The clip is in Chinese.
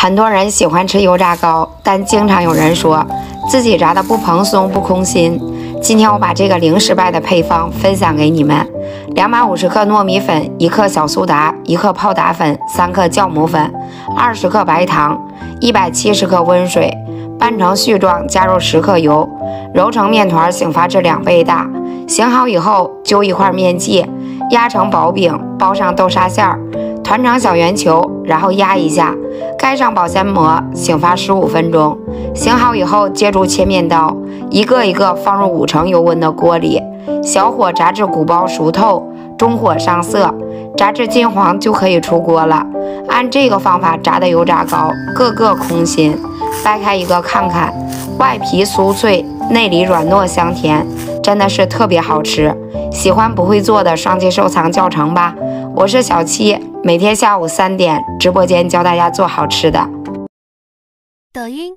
很多人喜欢吃油炸糕，但经常有人说自己炸的不蓬松不空心。今天我把这个零失败的配方分享给你们：两百五十克糯米粉，一克小苏打，一克泡打粉，三克酵母粉，二十克白糖，一百七十克温水，拌成絮状，加入十克油，揉成面团，醒发至两倍大。醒好以后，揪一块面剂，压成薄饼，包上豆沙馅儿。团成小圆球，然后压一下，盖上保鲜膜，醒发十五分钟。醒好以后，借助切面刀，一个一个放入五成油温的锅里，小火炸至鼓包熟透，中火上色，炸至金黄就可以出锅了。按这个方法炸的油炸糕，个个空心。掰开一个看看，外皮酥脆，内里软糯香甜，真的是特别好吃。喜欢不会做的，双击收藏教程吧。我是小七。每天下午三点，直播间教大家做好吃的。抖音。